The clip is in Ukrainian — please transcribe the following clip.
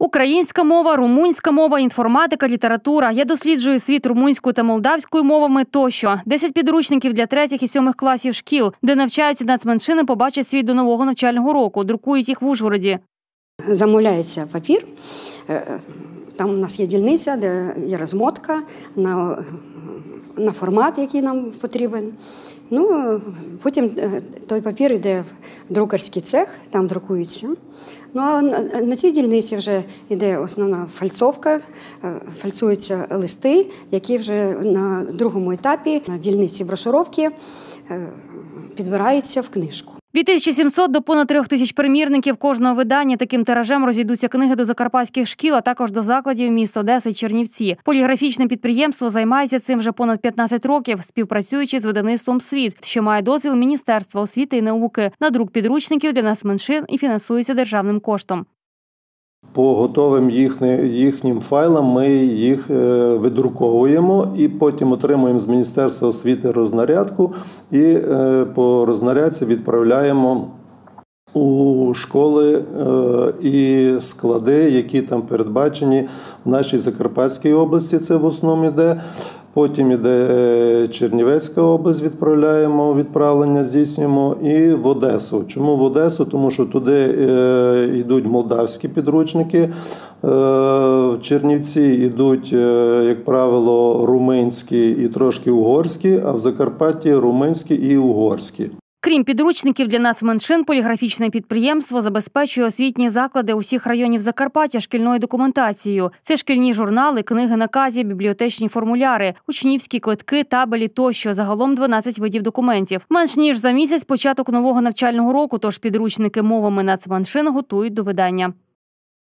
Українська мова, румунська мова, інформатика, література. Я досліджую світ румунською та молдавською мовами тощо. Десять підручників для третіх і сьомих класів шкіл, де навчаються нацменшини, побачать світ до нового навчального року. Друкують їх в Ужгороді. Замовляється папір. е, Там у нас є дільниця, де є розмотка на, на формат, який нам потрібен. Ну, е, потім е, той папір йде в друкарський цех, там друкується. Ну а на, цій дільниці вже йде основна фальцовка, е, фальцуються листи, які вже на другому етапі на дільниці брошуровки е, підбираються в книжку. Від 1700 до понад трьох тисяч примірників кожного видання таким тиражем розійдуться книги до закарпатських шкіл, а також до закладів міст Одеси Чернівці. Поліграфічне підприємство займається цим вже понад 15 років, співпрацюючи з видавництвом Світ, що має дозвіл Міністерства освіти і науки на друк підручників для нас меншин і фінансується державним коштом. По готовим їхнім файлам ми їх е, видруковуємо і потім отримуємо з Міністерства освіти рознарядку і е, по рознарядці відправляємо у школи е, і склади, які там передбачені в нашій Закарпатській області. Це в основному йде. Потім іде е, Чернівецька область, відправляємо відправлення, здійснюємо, і в Одесу. Чому в Одесу? Тому що туди е, йдуть молдавські підручники, в Чернівці йдуть, як правило, румунські і трошки угорські, а в Закарпатті румунські і угорські. Крім підручників для нацменшин, поліграфічне підприємство забезпечує освітні заклади усіх районів Закарпаття шкільною документацією. Це шкільні журнали, книги наказів, бібліотечні формуляри, учнівські квитки, табелі тощо. Загалом 12 видів документів. Менш ніж за місяць початок нового навчального року. Тож підручники мовами нацменшин готують до видання.